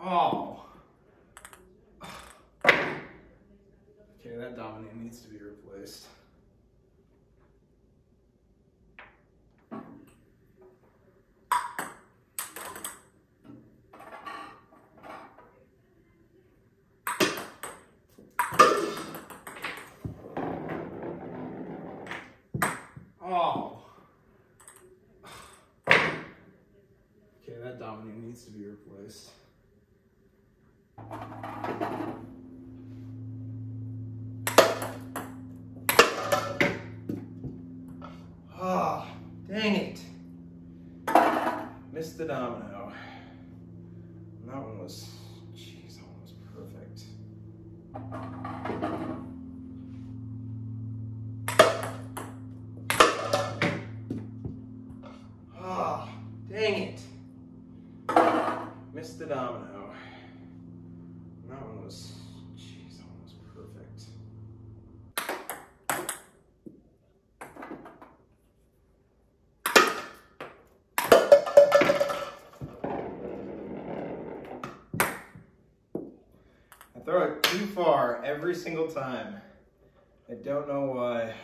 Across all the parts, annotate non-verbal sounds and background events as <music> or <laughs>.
Oh. Okay, that dominant needs to be replaced. Oh. Okay, that dominant needs to be replaced. Ah, dang it. Missed the domino. Domino. That one was, jeez, that one was perfect. I throw it too far every single time. I don't know why.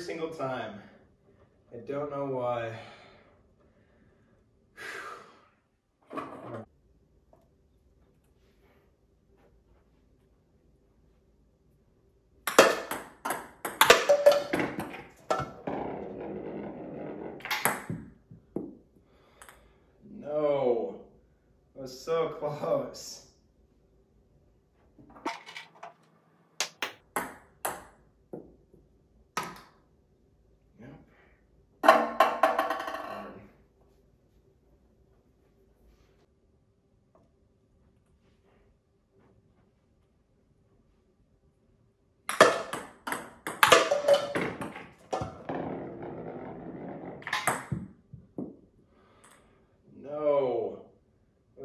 Single time. I don't know why. <sighs> No, it was so <laughs> close.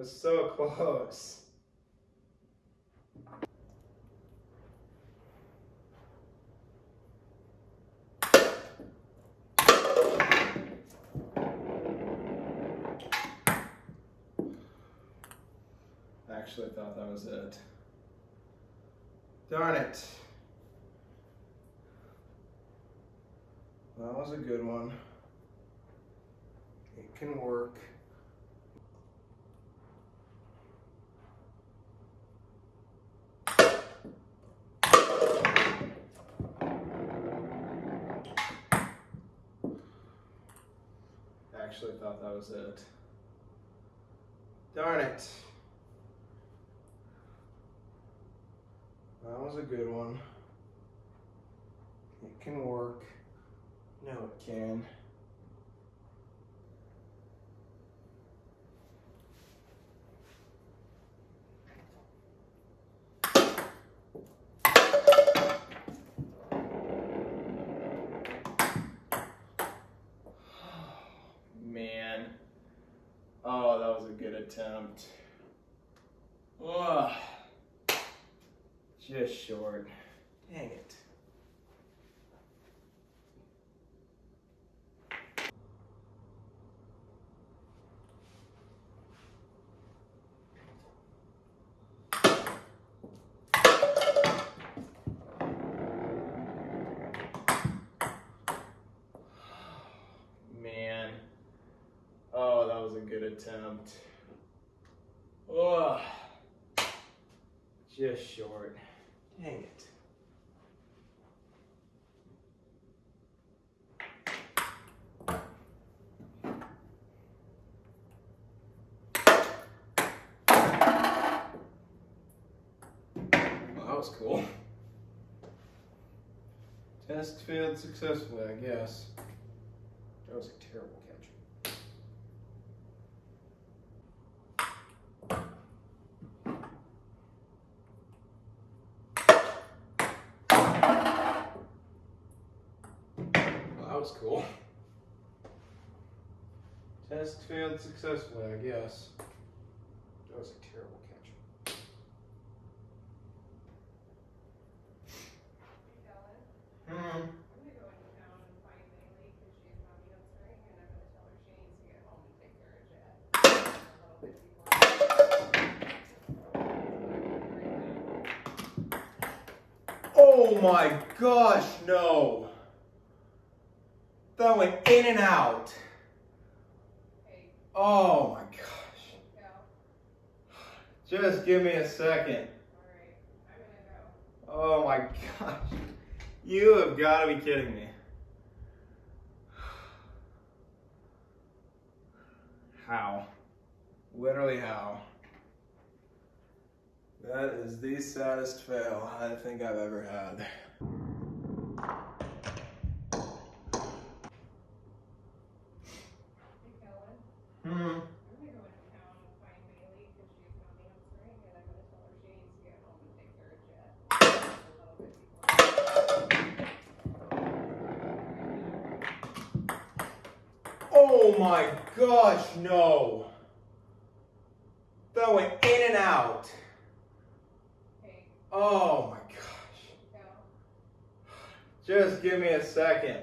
Was so close. I actually thought that was it. Darn it. That was a good one. It can work. I actually thought that was it. Darn it. That was a good one. It can work. No, it can. Oh, that was a good attempt. Ugh. Just short. Dang it. That was a good attempt. Oh, Just short. Dang it. That was cool. Test failed successfully, I guess. That was a terrible catch. Was cool. Test failed successfully, I guess. That was a terrible catch. Hmm. I'm gonna go into town and find Bailey because she's mommy upstairs and I'm gonna tell her she needs to get home and take care of Jet. A little bit before. Oh my gosh, no. That went in and out. Oh my gosh. Just give me a second. Oh my gosh. You have got to be kidding me. How? Literally how? That is the saddest fail I think I've ever had. That went in and out. Hey, Oh my gosh. go. Just give me a second.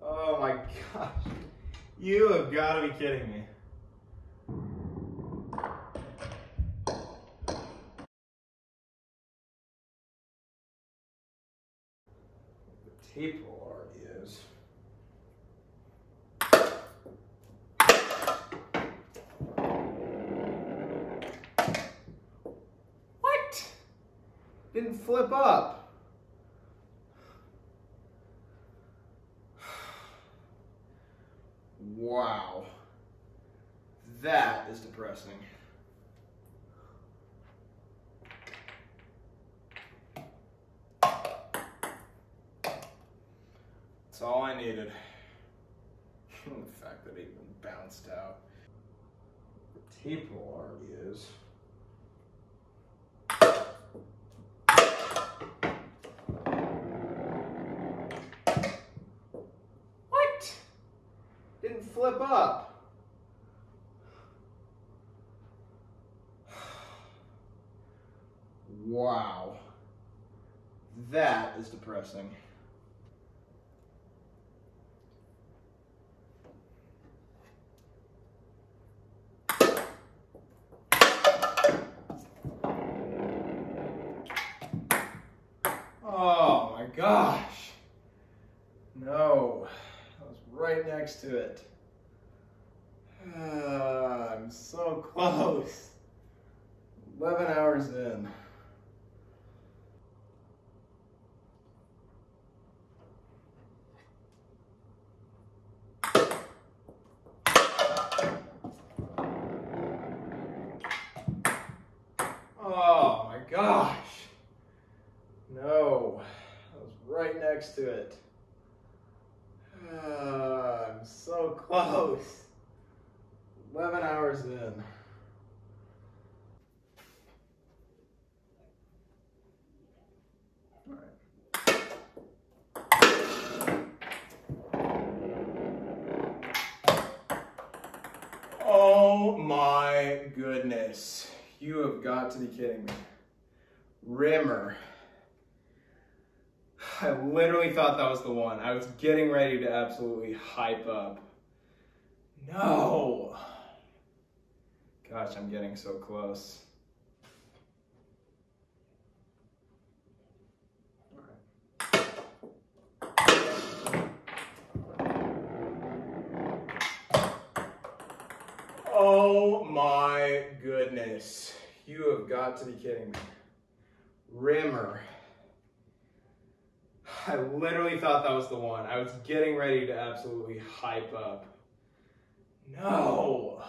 Go. Oh my gosh. You have got to be kidding me. The tape already is. Didn't flip up. <sighs> Wow. That is depressing. That's all I needed. <laughs> the fact that it even bounced out. The tape already is. Didn't up. <sighs> Wow. That is depressing. Oh my gosh. No. I was right next to it. Ah, I'm so close. 11 hours in. Oh my gosh. No. I was right next to it. Ah, I'm so close. 11 hours in. Oh my goodness. You have got to be kidding me. Rimmer. I literally thought that was the one. I was getting ready to absolutely hype up. No. Gosh, I'm getting so close. Oh my goodness. You have got to be kidding me. Rimmer. I literally thought that was the one. I was getting ready to absolutely hype up. No.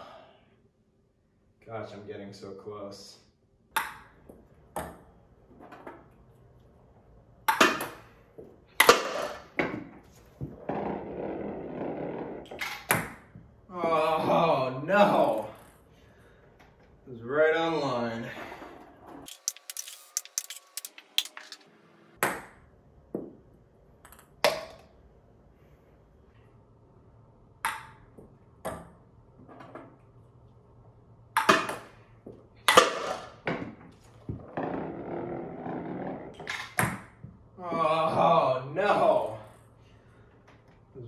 Gosh, I'm getting so close. Oh no. It was right on line.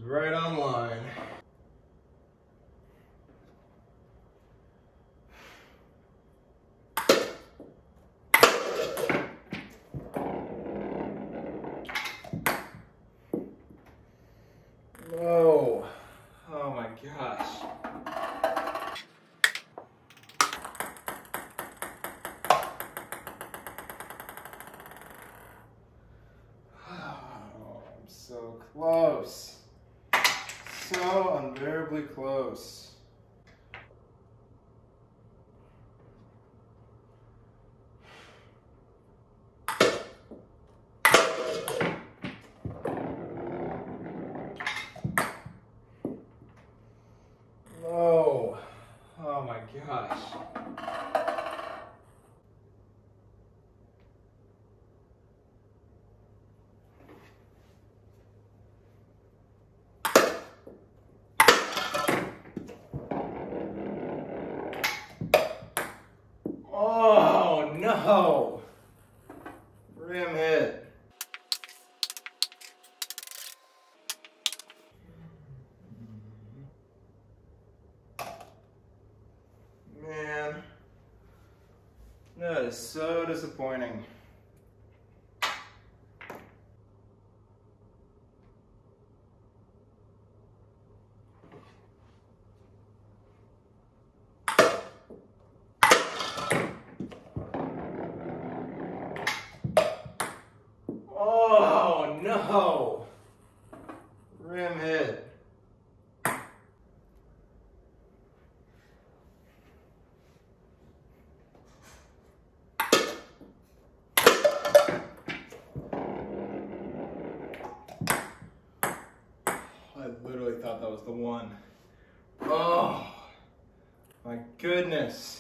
right on line. Whoa. Oh my gosh. Oh, I'm so close. So unbearably close. No. Oh my gosh. Oh no! Rim hit. Man, that is so disappointing. Oh no! Rim hit. I literally thought that was the one. Oh my goodness.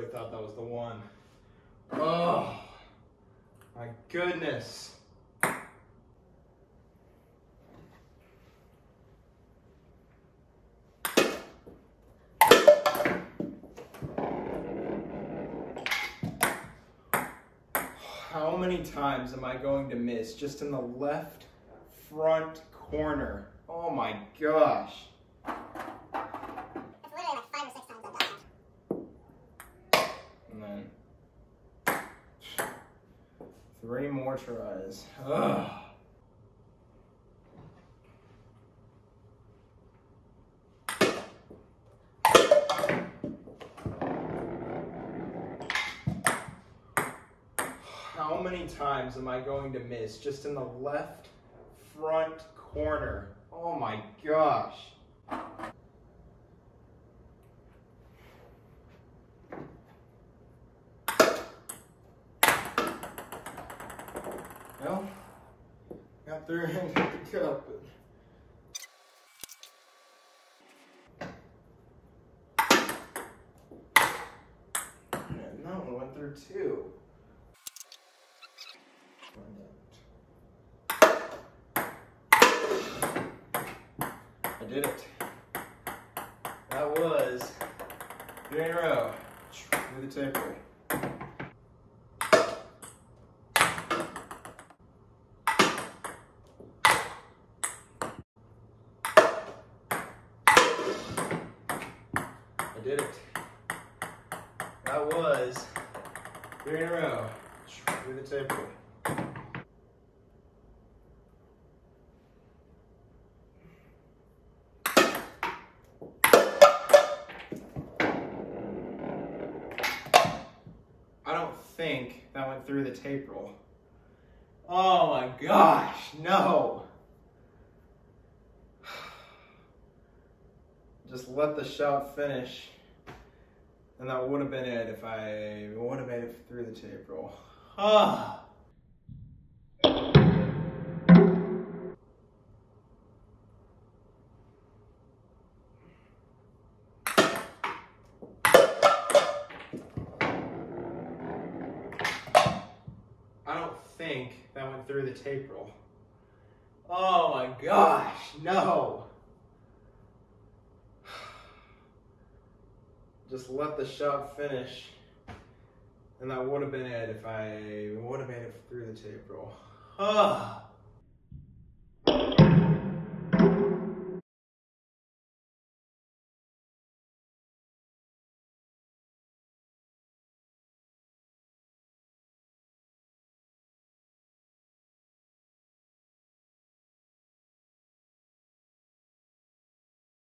I literally thought that was the one. Oh my goodness. How many times am I going to miss just in the left front corner? Oh my gosh. It's literally like five or six times I've done that. And then three. Ugh. How many times am I going to miss just in the left front corner? Oh my gosh. Well, got through and <laughs> picked it up. But... And that one went through too. I did it. That was three in a row through the taper. I did it. That was three in a row through the taper. I don't think that went through the tape roll. Oh my gosh, no. Just let the shot finish. And that would have been it if I would have made it through the tape roll. Ah. <sighs> I don't don't think that went through the tape roll. Oh my gosh, no. Just let the shot finish. And that would have been it if I would have made it through the tape roll. <sighs> Ah.